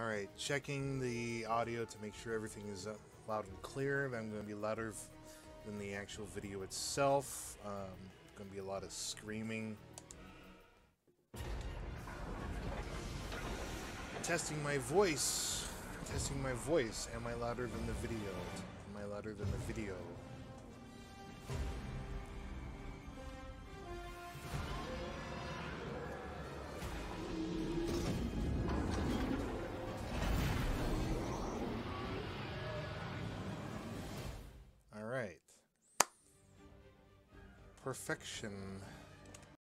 Alright, checking the audio to make sure everything is uh, loud and clear. I'm going to be louder than the actual video itself. Um, going to be a lot of screaming. Testing my voice. Testing my voice. Am I louder than the video? Am I louder than the video? Perfection.